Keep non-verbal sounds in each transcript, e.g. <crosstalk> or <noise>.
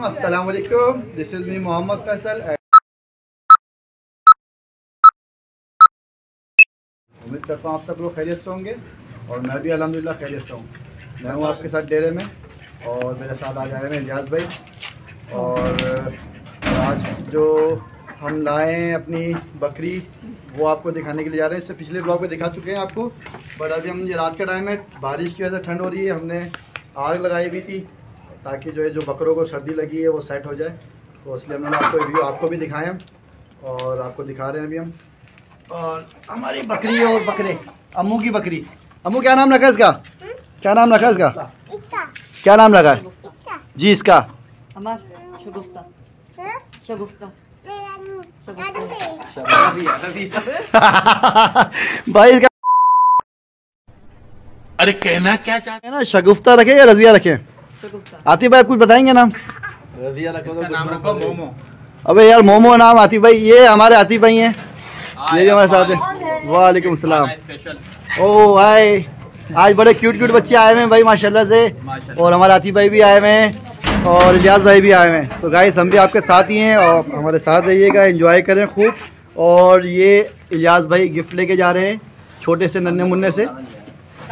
This is me Mohammad Faisal उम्मीद करता हूँ आप सब लोग खैरियत से होंगे, और मैं भी अलहमदिल्ला खैरियत से हूँ। मैं हूँ आपके साथ डेरे में, और मेरे साथ आज आए हुए हैं इजाज भाई। और आज जो हम लाए हैं अपनी बकरी, वो आपको दिखाने के लिए जा रहे हैं। इससे पिछले ब्लॉग में दिखा चुके हैं आपको, बट अभी हम ये रात का टाइम है बारिश की वजह से ठंड हो रही है, हमने आग लगाई हुई थी। ताकि जो है जो बकरों को सर्दी लगी है वो सेट हो जाए। तो इसलिए हमने आपको व्यू आपको भी दिखाए हम और आपको दिखा रहे हैं अभी हम। और हमारी बकरी और बकरे। अम्मू की बकरी। अम्मू क्या नाम रखा है इसका? क्या नाम रखा है इसका? इसका। क्या नाम रखा है? इसका। जी इसका। अमर शगुफ्ता। हाँ? शगुफ्ता। <laughs> भाई इसका अरे कहना क्या चाहते है ना शगुफ्ता रखे या रजिया रखे? शगुफ्ता आतिफ भाई आप कुछ बताएँगे नाम? नाम रखो मोमो। अबे यार मोमो नाम आतिफ भाई ये हमारे आतिफ भाई हैं। ये भी हमारे साथ हैं। वालेकुम सलाम। ओ हाय। आज बड़े क्यूट क्यूट बच्चे आए हुए हैं भाई माशाल्लाह से। और हमारे आतिफ भाई भी आए हुए हैं और इलियास भाई भी आए हुए हैं। तो गाइस हम भी आपके साथ ही हैं और हमारे साथ रहिएगा एंजॉय करें खूब। और ये इलियास भाई गिफ्ट लेके जा रहे हैं छोटे से नन्हे मुन्ने से।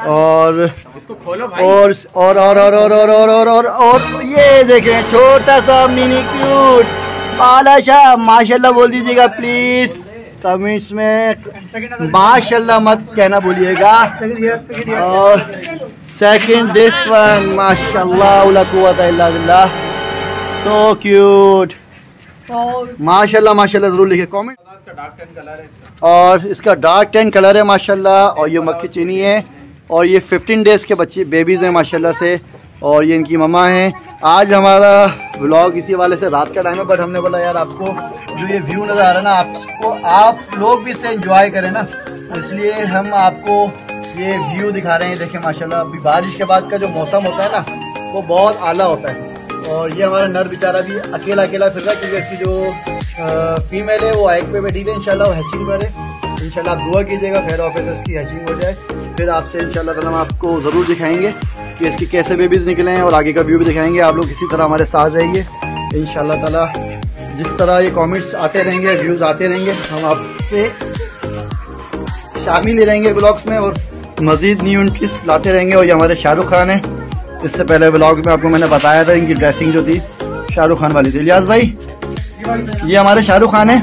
और इसको खोलो भाई। और और और और और और और और और और ये देखें छोटा सा मिनी क्यूट बाला शाह माशाल्लाह बोल दीजिएगा प्लीज़ कमेंट्स में माशाल्लाह मत कहना भूलिएगा और सेकंड दिस वन माशाल्लाह सो क्यूट माशाल्लाह माशाल्लाह ज़रूर लिखे कमेंट है और इसका डार्क टेन कलर है माशाल्लाह और ये मक्खी चीनी है। और ये 15 डेज़ के बच्चे बेबीज़ हैं, माशाल्लाह से, और ये इनकी ममा हैं। आज हमारा ब्लॉग इसी वाले से, रात का टाइम है बट हमने बोला, यार, आपको जो ये व्यू नज़र आ रहा है ना, आपको, आप लोग भी इससे इंजॉय करें ना। इसलिए हम आपको ये व्यू दिखा रहे हैं। देखें माशाल्लाह, अभी बारिश के बाद का जो मौसम होता है ना, वो बहुत आला होता है। और ये हमारा नर बेचारा भी अकेला अकेला फिर रहा है, क्योंकि इसकी जो फीमेल है, वो एग पे बैठी थी वो हैचिंग करे इंशाल्लाह आप दुआ कीजिएगा खैर ऑफ़िस की हैचिंग हो जाए। फिर आपसे इंशाल्लाह ताला हम आपको ज़रूर दिखाएँगे कि इसके कैसे बेबीज़ निकले हैं और आगे का व्यू भी दिखाएँगे। आप लोग इसी तरह हमारे साथ रहिए। इंशाल्लाह ताला जिस तरह ये कमेंट्स आते रहेंगे व्यूज़ आते रहेंगे हम आपसे शामिल ही रहेंगे ब्लॉग्स में और मज़ीद न्यू इंट्रीस लाते रहेंगे और ये हमारे शाहरुख खान हैं। इससे पहले ब्लॉग में आपको मैंने बताया था इनकी ड्रेसिंग जो थी शाहरुख खान वाली थी। इलियास भाई ये हमारे शाहरुख खान है।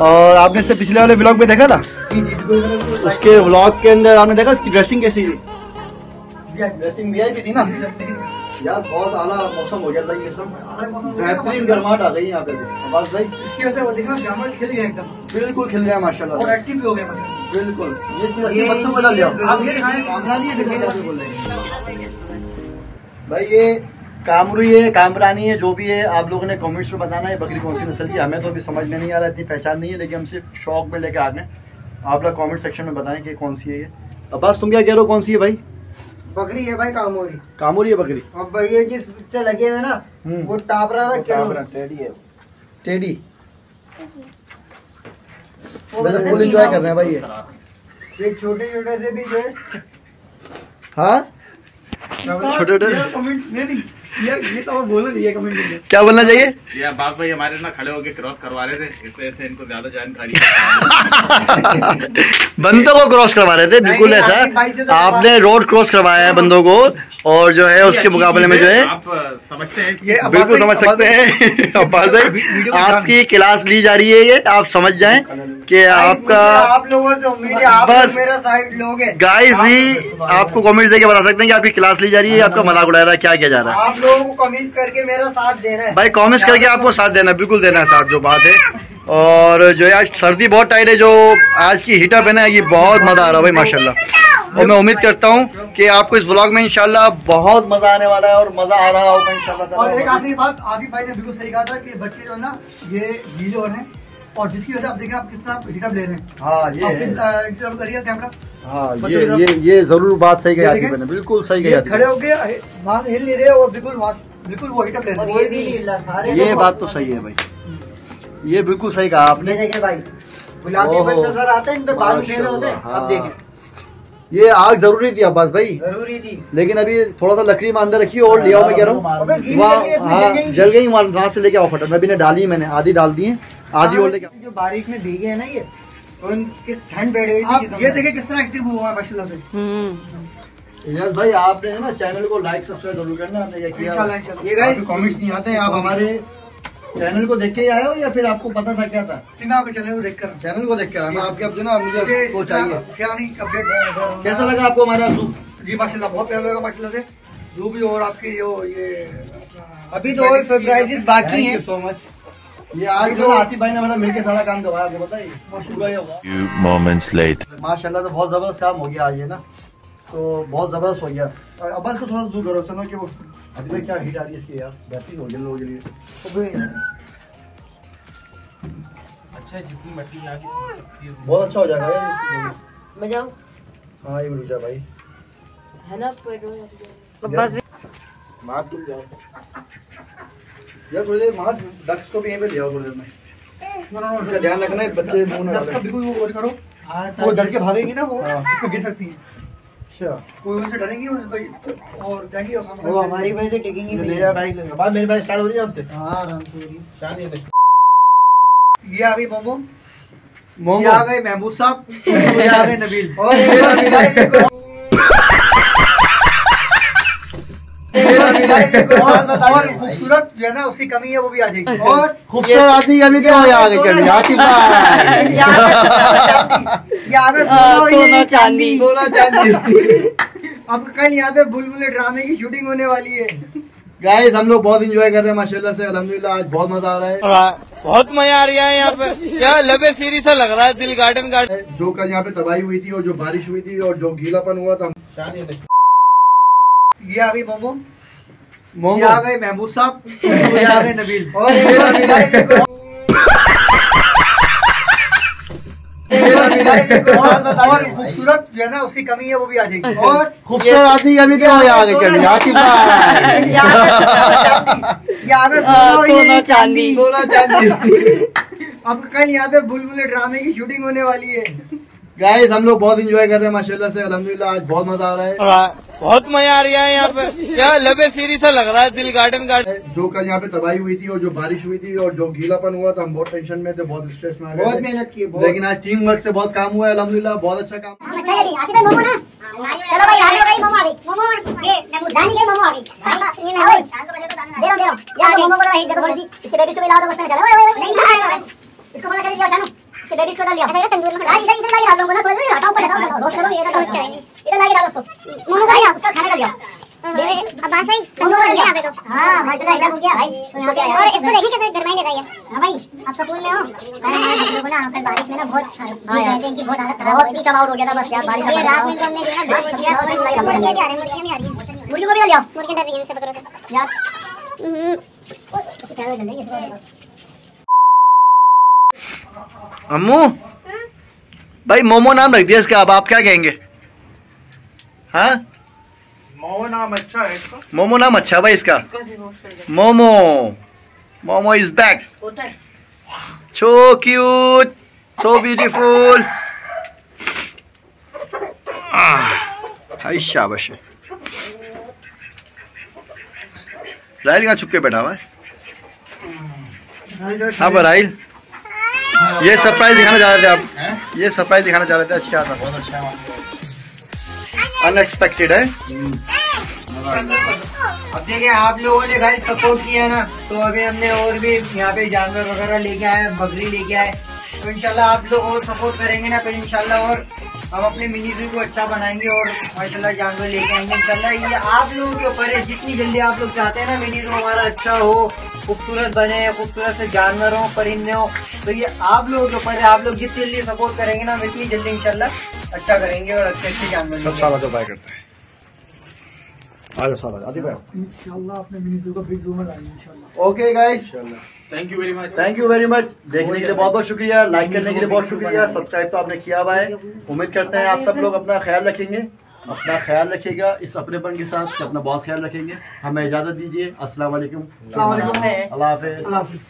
और आपने इससे पिछले वाले ब्लॉग में देखा था? उसके ब्लॉग के अंदर आपने देखा इसकी ड्रेसिंग कैसी थी? ड्रेसिंग वीआईपी थी ना? यार बहुत आला मौसम हो गया था ये सब। बेहतरीन गर्माहट आ गई यहाँ पे। अब्बास भाई। इसकी वजह से वो देखा ग्रामर खिल गया एकदम। बिल्कुल खिल गया माशाल्लाह। और एक्टिव भी हो गया मतलब। बिल्कुल। ये चीज़ बच्चों को लिया। आप ये दिखाएँ कामरानी है। बोल रहे हैं। भाई ये कामरू है कामरानी है जो भी है आप लोगों ने कमेंट्स में बताना है बकरी कौन सी नस्ल की हमें तो अभी समझ में नहीं आ रहा इतनी पहचान नहीं है लेकिन हम सिर्फ़ शौक में लेके आ गए आप लोग कमेंट सेक्शन में बताएँ कि कौन सी है ये। अब्बास तुम क्या कह रहे हो कौन सी है भाई? बकरी है भाई कामोरी। कामूरी है बकरी। अब भाई ये जिस से लगे हुए ना हम्म। वो टापरा था क्या टेडी है टेडी वैसे फुल एंजॉय कर रहे हैं भाई ये। ये छोटे छोटे से भी जो है। हाँ? छोटे छोटे कमेंट नहीं नहीं। ये ये तो बोलो नहीं ये कमेंट नहीं क्या बोलना चाहिए? ये बाग भाई हमारे ना खड़े होके क्रॉस करवा रहे थे इनको ज़्यादा जानकारी। <laughs> बंदों को क्रॉस करवा रहे थे बिल्कुल ऐसा। तो आपने रोड क्रॉस करवाया है बंदों को और जो है उसके मुकाबले में जो है आप समझते हैं। कि बिल्कुल समझ सकते हैं। <laughs> अब्बास भाई आपकी क्लास ली जा रही है ये आप समझ जाएँ कि आपका आप लोगों से उम्मीद है आप बस। लोग मेरा साइड लोगे। गाइस ही आपको कमेंट देके बता सकते हैं कि आपकी क्लास ली जा रही है आपका मज़ाक उड़ाया रहा है क्या किया जा रहा है? लोगों को कमेंट करके मेरा साथ देना है। भाई कमेंट्स करके आपको साथ देना बिल्कुल देना है साथ जो बात है। और जो है आज सर्दी बहुत टाइट है जो आज की हीटअप है ना ये बहुत मज़ा आ रहा है भाई माशाल्लाह। और मैं उम्मीद करता हूँ कि आपको इस व्लॉग में इंशाल्लाह बहुत मज़ा आने वाला है और मज़ा आ रहा होगा इंशाल्लाह। और एक आखिरी बात आदिफ भाई ने बिल्कुल सही कहा था कि बच्चे जो है ना ये हो रहे हैं। और जिसकी वजह से आप देखें आप किस तरह हिटअप ले रहे हैं। हाँ ये आप है। करिए कैमरा हाँ ये ये ये ज़रूर बात सही कही मैंने बिल्कुल सही कही खड़े होके वहाँ से हिल नहीं रहे और बिल्कुल बिल्कुल वो हिटअप ले रहे हैं। ये भी नहीं हिला, सारे ये बात तो सही है भाई। ये बिल्कुल सही कहा आपने। देखें भाई गुलाबी। नज़र आते हैं इन पे बाल उठे हुए होते हैं। अब हाँ। देखें। ये आग ज़रूरी थी अब्बास भाई। ज़रूरी थी। लेकिन अभी थोड़ा सा लकड़ी में अंदर रखी है और लिया मैं कह रहा हूँ। वहाँ हाँ जल गई। वहाँ वहाँ से लेके आओ फटक नबी ने डाली मैंने आधी डाल दी है। आधी और लेके जो बारिश में भीगे है ना ये तो इनकी ठंड बैठ गई आप ये देखिए किस तरह एक्टिव हुआ है माशाल्लाह से। हम्म। यस भाई आपने है ना चैनल को लाइक सब्सक्राइब ज़रूर करना आपने क्या। ये गाइस कमेंट्स नहीं आते हैं आप हमारे चैनल को देख के ही आए हो या फिर आपको पता था क्या था? टीना पे चले देख कर चैनल को देख के मैं आपके अब जो ना मुझे वो चाहिए क्या नहीं अपडेट कैसा लगा आपको हमारा सूप जी माशाल्लाह बहुत प्यारा लगा माशाल्लाह से। जो भी और आपकी जो ये अभी तो और सरप्राइजेस बाकी थैंक हैं। यू सो मच ये आज आतिफ भाई ने मतलब मिलके सारा काम करवाया आपको पता है. माशाल्लाह तो बहुत ज़बरदस्त काम हो गया आज ये ना। तो बहुत ज़बरदस्त हो गया। और अब इसको थोड़ा दूर करो सुनो कि वो अभी भाई क्या हीट आ रही है इसकी यार। बेहतरीन हो गया लोगों के लिए अच्छा जितनी है। बहुत अच्छा हो जाएगा यार मैं जाऊँ? हाँ ये रुक जा भाई। है ना बस तुम जाओ यार थोड़ी देर मार डक्स को भी यहीं पे ले आओ थोड़ी देर में। ध्यान रखना है बच्चे मुँह इसका डालें बिल्कुल वो वो करो हाँ, वो डर के भागेगी ना वो हाँ। इस गिर सकती है। अच्छा। कोई उनसे डरेंगी और भाई और जाएँगी वो हमारी वजह से टिकेंगी ले जा बाइक ले। बात मेरी बात स्टार्ट हो रही है आपसे? हाँ आराम से हो रही है। शान ये देख। ये आ गई मोमो। ये मोमो आ गए महमूद साहब। <laughs> ये आ गए नबील। और ये और <laughs> <laughs> खूबसूरत जो है ना उसकी कमी है वो भी आ जाएगी। <laughs> और खूबसूरत आदमी हो आगे सोना चांदी। सोना चांदी। <laughs> अब कल यहाँ पे बुलबुल ड्रामे की शूटिंग होने वाली है। गाइस हम लोग बहुत एंजॉय कर रहे हैं माशाल्लाह से अल्हम्दुलिल्लाह आज बहुत मज़ा आ रहा है। बहुत मज़ा आ रहा है यहाँ पे। क्या लबे सीरी सा लग रहा है दिल गार्डन गार्डन जो कल यहाँ पे तबाही हुई थी और जो बारिश हुई थी और जो गीलापन हुआ था ये आ गई मोमो। मोमो। आ गए महमूद साहब। ये आ गए नबील। <laughs> और <laughs> खूबसूरत जो है ना उसकी कमी है वो भी आ जाएगी। और खूबसूरत आदमी अभी क्या हो आगे सोना चांदी। सोना चांदी। अब कल यहाँ पे बुलबुल ड्रामे की शूटिंग होने वाली है। गाइस हम लोग बहुत एंजॉय कर रहे हैं माशाल्लाह से अल्हम्दुलिल्लाह आज बहुत मज़ा आ रहा है। बहुत मज़ा आ रहा है यहाँ पे क्या लबे सीरी सा लग रहा है दिल गार्डन गार्डन जो कल यहाँ पे तबाही हुई थी और जो बारिश हुई थी और जो गीलापन हुआ था हम बहुत टेंशन में थे बहुत स्ट्रेस में बहुत मेहनत की बहुत लेकिन आज टीम वर्क से बहुत काम हुआ है अल्हम्दुलिल्लाह बहुत अच्छा काम इसके चलो बोला दिया शानू इसके को डाल दिया तंदूर में डाल इधर इधर डाल थोड़ा सा हटाओ ऊपर हटाओ रोस्ट करो ये तो करेंगे डाल उसको मोमो का उसका खाने का दिया अब बात सही मोमो का दिया तो हाँ माशाल्लाह इधर हो गया भाई तो यहाँ पे और इसको देखिए कैसे गरमाई ले रही है हाँ भाई आप सकून में हो हम लोग ना कल बारिश में ना बहुत हाँ यार इनकी बहुत हालत खराब बहुत सिस्टम आउट हो गया था बस यार बारिश में रात में हमने जो ना मुर्गियाँ आ रही मुर्गियाँ आ रही मुर्गी को भी ले आओ मुर्गियाँ डर रही हैं इससे पकड़ो यार अम्मू भाई मोमो नाम रख दिया इसका अब आप क्या कहेंगे हाँ? मोमो नाम अच्छा है इसका। मोमो नाम अच्छा है भाई इसका। मोमो। मोमो इज़ बैक है cute so beautiful ah hi शाबाश। है राहिल कहाँ छुप के बैठा हुआ है? हाँ पर राहिल ये सरप्राइज़ दिखाना चाह रहे थे आप। ये सरप्राइज़ दिखाना चाह रहे थे। अच्छा था बहुत अच्छा है। अनएक्सपेक्टेड है? अब देखिए आप लोगों ने गाइस सपोर्ट किया है ना तो अभी हमने और भी यहाँ पे जानवर वगैरह लेके आए बकरी लेके आए। तो इनशाला आप लोग और सपोर्ट करेंगे ना फिर इनशाला और हम अपने मिनी जू को अच्छा बनाएँगे और माशाल्लाह जानवर लेके आएँगे इंशाल्लाह। ये आप लोगों के ऊपर है जितनी जल्दी आप लोग चाहते हैं ना मिनी जू हमारा अच्छा हो खूबसूरत बने खूबसूरत से जानवर हो परिंदे हो तो ये आप लोगों के ऊपर है। आप लोग जितनी जल्दी सपोर्ट करेंगे ना हम इतनी जल्दी इंशाल्लाह अच्छा करेंगे और अच्छे अच्छे जानवर सब लेके तो बाय करता है। आदि भाई। इंशाल्लाह अपने मिनी जू को बिग जू में लाएँगे इंशाल्लाह। Okay guys thank you very much thank you very much देखने के लिए बहुत बहुत शुक्रिया लाइक करने के लिए बहुत शुक्रिया सब्सक्राइब तो आपने किया हुआ है। उम्मीद करते हैं आप सब लोग अपना ख्याल रखेंगे अपना ख्याल रखेगा इस अपनेपन के साथ अपना बहुत ख्याल रखेंगे। हमें इजाज़त दीजिए। अस्सलाम वालेकुम। अल्लाह हाफिज़।